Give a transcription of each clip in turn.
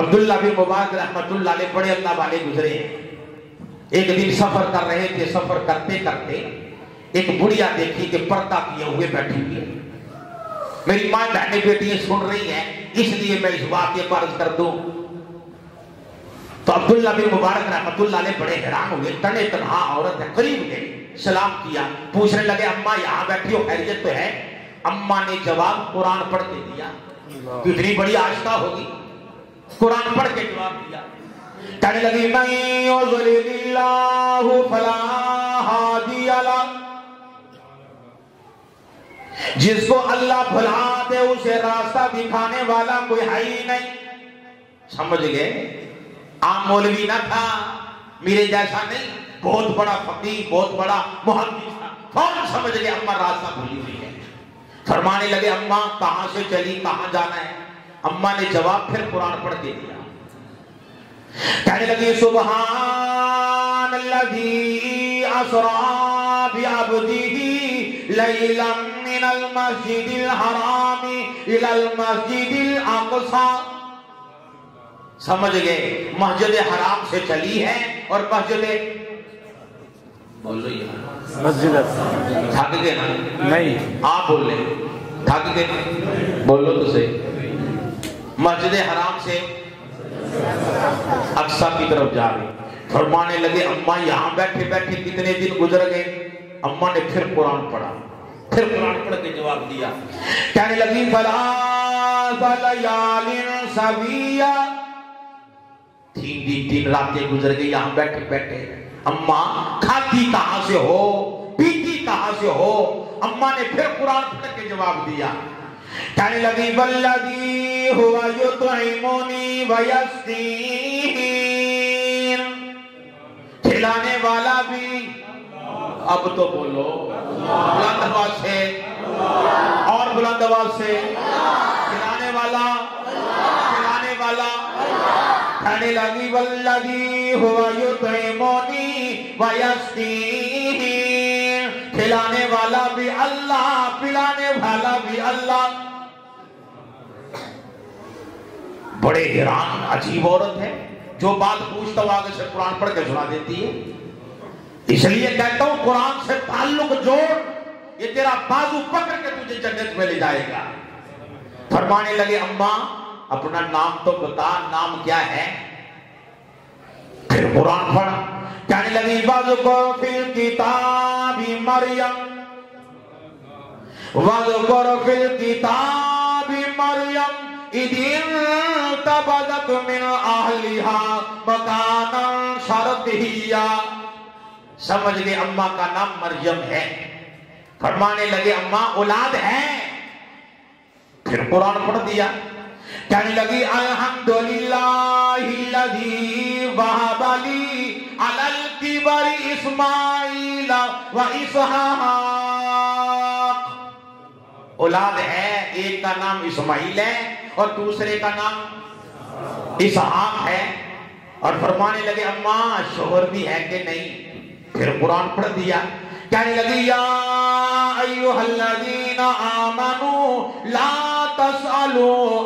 अब्दुल्ला बिन मुबारक रहमतुल्लाह अलैह बड़े अल्लाह वाले गुजरे। एक दिन सफ़र कर रहे थे सफ़र करते करते एक बुढ़िया देखी कि पर्दा किए हुए बैठी हुई है। मेरी माँ बहने बेटियाँ सुन रही हैं इसलिए मैं इस वाक्य पर अर्ज़ कर दूँ। तो अब्दुल्ला बिन मुबारक रहमतुल्लाह अलैह बड़े हैरान हुए तने तनहा औरत है करीब गए सलाम किया। पूछने लगे अम्मा यहाँ बैठी हो खैरियत तो है? अम्मा ने जवाब कुरान पढ़ के दिया। कितनी बड़ी आस्था होगी। कुरान पढ़ के जवाब दिया। कहने लगी जिसको अल्लाह भुला दे, उसे रास्ता दिखाने वाला कोई है ही नहीं। समझ गए? आम मौलवी ना था, मेरे जैसा नहीं। बहुत बड़ा फकीर, बहुत बड़ा मुहद्दिस था। कौन समझ गए अम्मा रास्ता भूली हुई है? फरमाने लगे, अम्मा, कहाँ से चली, कहाँ जाना है? अम्मा ने जवाब फिर कुरान पढ़ के दिया। कहने लगी सुबहान अल्लज़ी असरा बिअब्दिही लैलन मिनल मस्जिदिल हरामी इलल मस्जिदिल अक़सा। समझ गए मस्जिद हराम से चली है और मस्जिद बोल रही है। मस्जिद थक गए ना? नहीं। आप बोल रहे थक गए? बोलो तो सही। मस्जिद हराम से अक्सा की तरफ़ जा रहे। फरमाने लगे, अम्मा, यहाँ बैठे बैठे कितने दिन गुजर गए? अम्मा ने फिर कुरान पढ़ा। फिर कुरान पढ़ के जवाब दिया। कहने लगी सबिया तीन दिन तीन रातें गुजर गई, यहाँ बैठे बैठे। अम्मा, खाती कहाँ से हो? पीती कहाँ से हो? अम्मा ने फिर कुरान पढ़ के जवाब दिया। कहने लगी वल्लदी खिलाने वाला भी। अब तो बोलो। बुलंद आवाज़ से। और बुलंद आवाज़ से। खिलाने वाला। खिलाने वाला। खाने लगी वल्लदी हुआ युतइमुनी वयस्तीन। खिलाने वाला भी अल्लाह, पिलाने वाला भी अल्लाह। बड़े हैरान, अजीब औरत है, जो बात पूछता हूँ आगे से कुरान पढ़ के सुना देती है। इसलिए कहता हूँ, कुरान से ताल्लुक जोड़, ये तेरा बाजू पकड़ के तुझे जन्नत में ले जाएगा। फरमाने लगे, अम्मा, अपना नाम तो बता, नाम क्या है? फिर कुरान पढ़ा। कहने लगी बाजू को फिर किताबी मरियम। वज़कुर फिल किताबी मरियम। इदिन तबदत मिन अहलिहा मकानन शरतिया समझ गए अम्मा का नाम मरियम है। फरमाने लगे, अम्मा, औलाद है। फिर कुरान पढ़ दिया। कहने लगी किबरी इस्माइल व औलाद है, एक का नाम इस्माइल है और दूसरे का नाम इसहाक है और फरमाने लगे, अम्मा, शोहर भी है कि नहीं? फिर कुरान पढ़ दिया। कहने लगी, या आमनू ला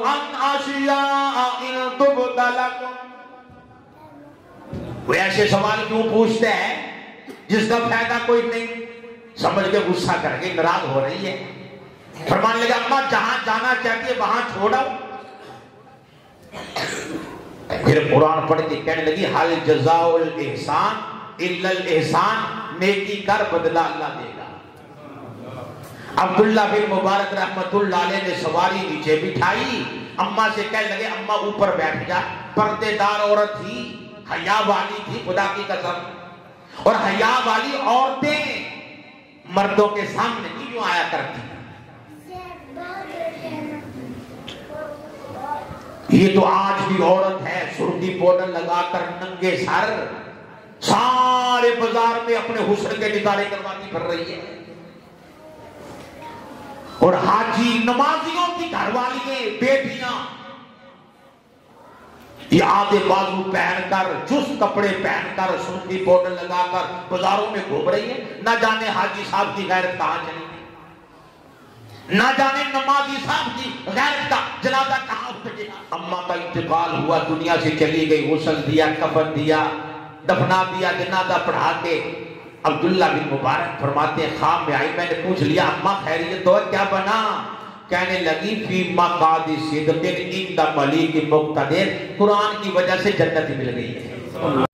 अन अशिया इन ऐसे सवाल क्यों पूछते हैं जिसका फ़ायदा कोई नहीं? समझ के गुस्सा करके नाराज़ हो रही है। फरमान लगा, अम्मा, जहाँ जाना चाहती है, वहाँ छोड़ो। फिर कुरान पढ़ के कहने लगी, हल जजाउल एहसान इल्लल एहसान, नेकी कर बदला अल्लाह देगा. अब्दुल्ला बिन मुबारक रहमतुल्लाह ने सवारी नीचे बिठाई। अम्मा से कहने लगे, अम्मा, ऊपर बैठ जा। पर्देदार औरत थी, हया वाली थी, खुदा की कसम। और हया वाली औरतें मर्दों के सामने क्यों आया करती? ये तो आज भी औरत है सुर्खी पाउडर लगाकर नंगे सर। सारे बाज़ार में अपने हुसन के निकारे करवाती फिर रही है। और हाजी नमाजियों की घरवाली बेटियाँ, ये आधे बाजू पहनकर, चुस्त कपड़े पहनकर सुर्खी पाउडर लगाकर बाजारों में घूम रही है। ना जाने हाजी साहब की गैरत कहाँ चली ना जाने नमाजी साहब की गैरत। का जनाजा कहाँ उठ गया? अम्मा का इंतकाल हुआ, दुनिया से चली गई, गुसल दिया, कफन दिया, दफना दिया, जनाजा पढ़ा के। अब्दुल्ला बिन मुबारक फरमाते हैं, खाम में आई, मैंने पूछ लिया, अम्मा, खैरियत तो क्या बना? कहने लगी, फ़ी मकादी सिद्दीन, इंदा मलिक मुक्तदिर, कुरान की वजह से जन्नत मिल गई है।